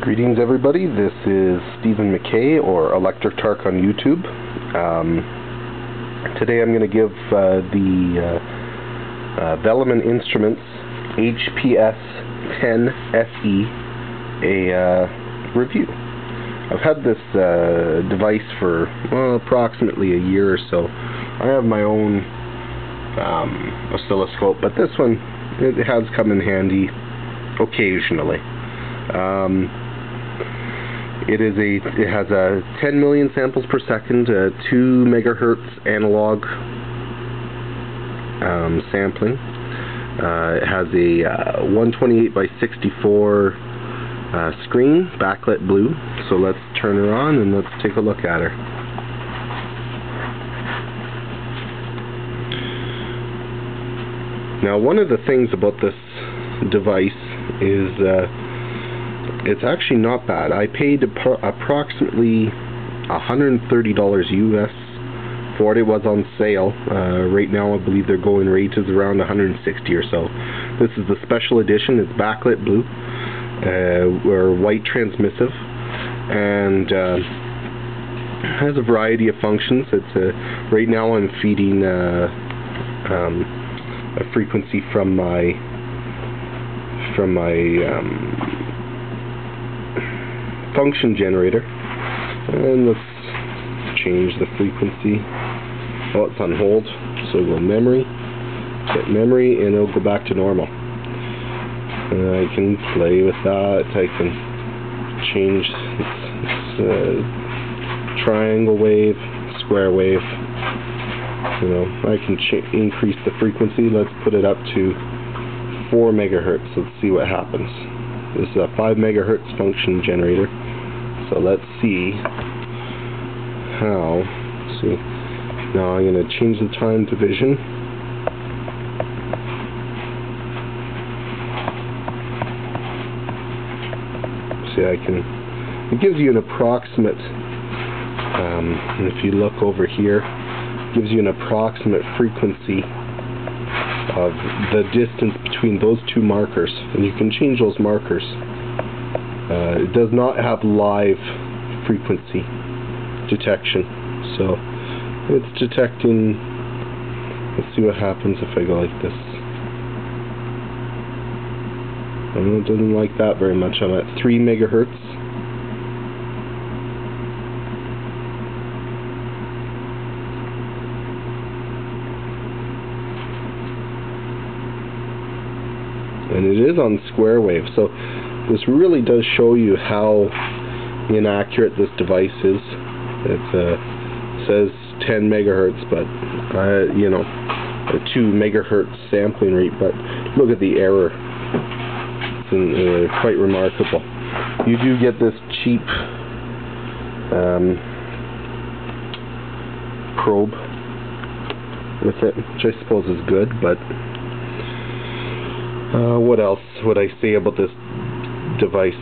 Greetings everybody, this is Stephen McKay or ElectroTark on YouTube. Um, today I'm going to give uh, the uh, uh, Velleman Instruments HPS 10SE a uh, review. I've had this uh, device for well, approximately a year or so. I have my own um, oscilloscope, but this one it has come in handy occasionally. Um, it is a it has a 10 million samples per second, uh, 2 megahertz analog um, sampling. Uh, it has a uh, 128 by 64 uh, screen, backlit blue. So let's turn her on and let's take a look at her. Now one of the things about this device is it's actually not bad. I paid approximately $130 US for it. It was on sale. Uh, right now I believe their going rate is around 160 or so. This is the special edition. It's backlit blue uh, or white transmissive and uh, has a variety of functions. It's a, uh, right now I'm feeding uh, um, a frequency from my from my um, function generator. And let's change the frequency. Oh it's on hold so go memory. Hit memory and it'll go back to normal. And I can play with that. I can change its, its uh, triangle wave square wave. You know I can increase the frequency. Let's put it up to 4 megahertz. Let's see what happens this is a 5 megahertz function generator. So let's see how. Let's see. Now I'm going to change the time division. See, I can. It gives you an approximate. Um, if you look over here, gives you an approximate frequency of the distance between those two markers and you can change those markers. Uh, it does not have live frequency detection so it's detecting. Let's see what happens if I go like this. It doesn't like that very much. I'm at 3 megahertz and it is on square wave. So this really does show you how inaccurate this device is. It uh, says 10 megahertz but uh, you know a 2 megahertz sampling rate but look at the error. It's uh, quite remarkable. You do get this cheap um, probe with it which I suppose is good but uh, what else would I say about this device?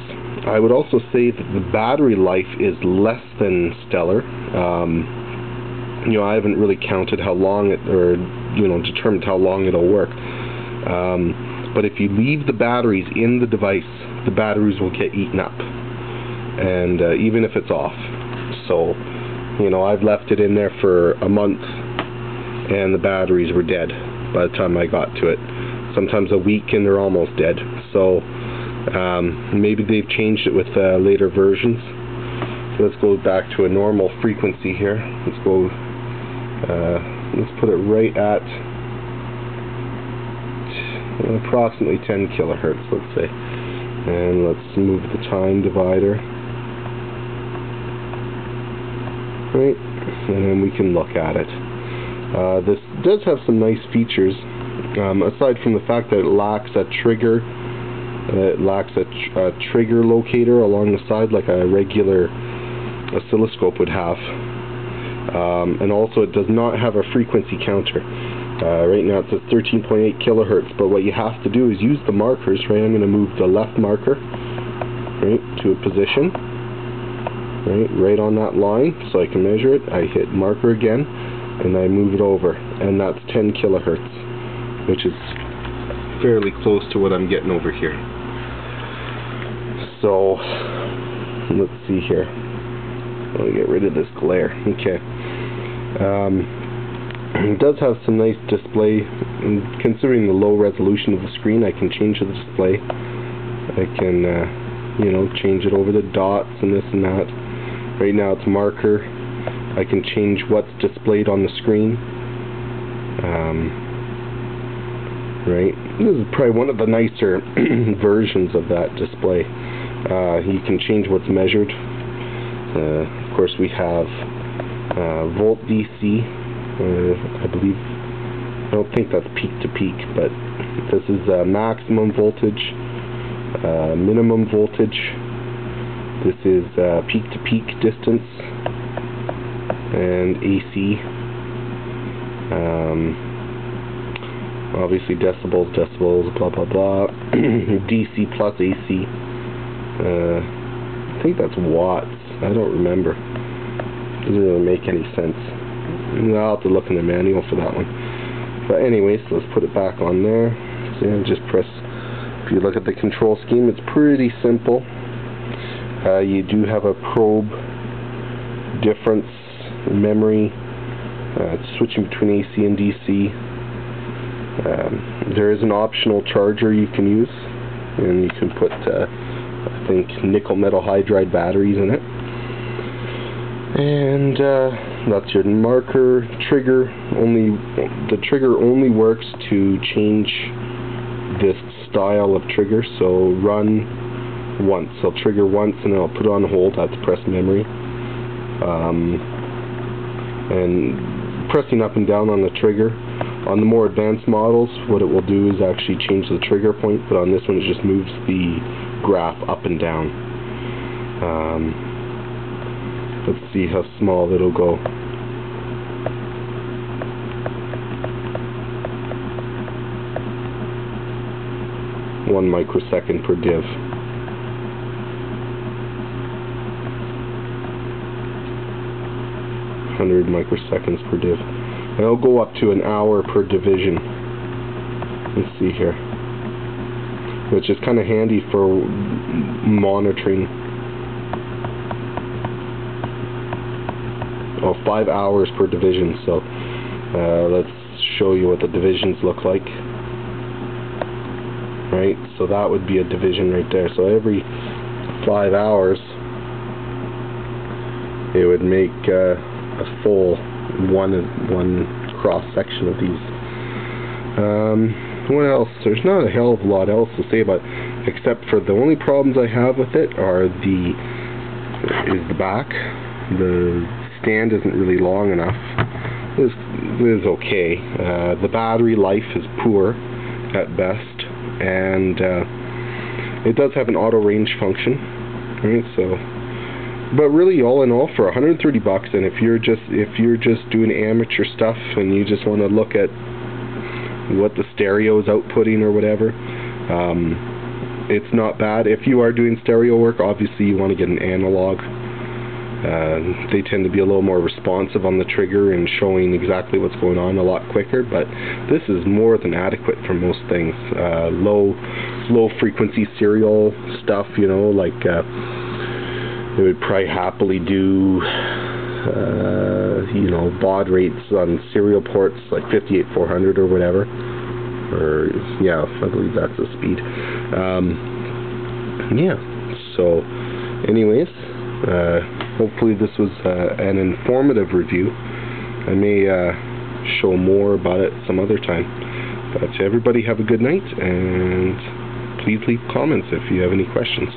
I would also say that the battery life is less than stellar. Um, you know, I haven't really counted how long it, or you know, determined how long it'll work. Um, but if you leave the batteries in the device, the batteries will get eaten up, and uh, even if it's off. So, you know, I've left it in there for a month, and the batteries were dead by the time I got to it sometimes a week and they're almost dead. So um, maybe they've changed it with uh, later versions. So let's go back to a normal frequency here. Let's go, uh, let's put it right at approximately 10 kilohertz, let's say. And let's move the time divider. Right, and then we can look at it. Uh, this does have some nice features. Um, aside from the fact that it lacks a trigger, uh, it lacks a, tr a, trigger locator along the side like a regular oscilloscope would have. Um, and also it does not have a frequency counter. Uh, right now it's at 13.8 kilohertz, but what you have to do is use the markers, right? I'm going to move the left marker, right, to a position, right, right on that line, so I can measure it. I hit marker again, and I move it over, and that's 10 kilohertz which is fairly close to what I'm getting over here. so let's see here. Let me get rid of this glare. Okay. Um, it does have some nice display. Considering the low resolution of the screen, I can change the display. I can, uh, you know, change it over the dots and this and that. Right now it's marker. I can change what's displayed on the screen. Um, right? This is probably one of the nicer versions of that display. Uh, you can change what's measured. Uh, of course, we have uh, volt DC. Uh, I believe. I don't think that's peak to peak, but this is uh, maximum voltage, uh, minimum voltage. This is peak to peak distance and AC. Um, obviously decibels, decibels, blah blah blah. DC plus AC. Uh, I think that's watts. I don't remember. Doesn't really make any sense. I'll have to look in the manual for that one. But anyways, let's put it back on there. So just press. If you look at the control scheme, it's pretty simple. Uh, you do have a probe difference memory. Uh, switching between AC and DC. Um, there is an optional charger you can use, and you can put, uh, I think, nickel metal hydride batteries in it. And uh, that's your marker trigger. Only the trigger only works to change this style of trigger. So run once. I'll trigger once, and I'll put on hold. I have to press memory. Um, and pressing up and down on the trigger on the more advanced models, what it will do is actually change the trigger point, but on this one it just moves the graph up and down. Um, let's see how small it'll go. One microsecond per div. Hundred microseconds per div. And it'll go up to an hour per division. Let's see here. Which is kind of handy for monitoring. Oh, five hours per division. So uh, let's show you what the divisions look like. Right, so that would be a division right there. So every five hours, it would make uh, a full one one cross section of these. Um, what else? There's not a hell of a lot else to say about, except for the only problems I have with it are the is the back. The stand isn't really long enough. It is, it is okay. Uh, the battery life is poor at best, and uh, it does have an auto range function. Right, so but really all in all for 130 bucks and if you're just if you're just doing amateur stuff and you just want to look at what the stereo is outputting or whatever um, it's not bad. If you are doing stereo work obviously you want to get an analog. Uh, they tend to be a little more responsive on the trigger and showing exactly what's going on a lot quicker but this is more than adequate for most things. Uh, low low frequency serial stuff you know like uh, they would probably happily do uh, you know baud rates on serial ports like 58400 or whatever. Or yeah I believe that's the speed. Um, yeah so anyways uh, hopefully this was uh, an informative review. I may uh, show more about it some other time. But everybody have a good night and please leave comments if you have any questions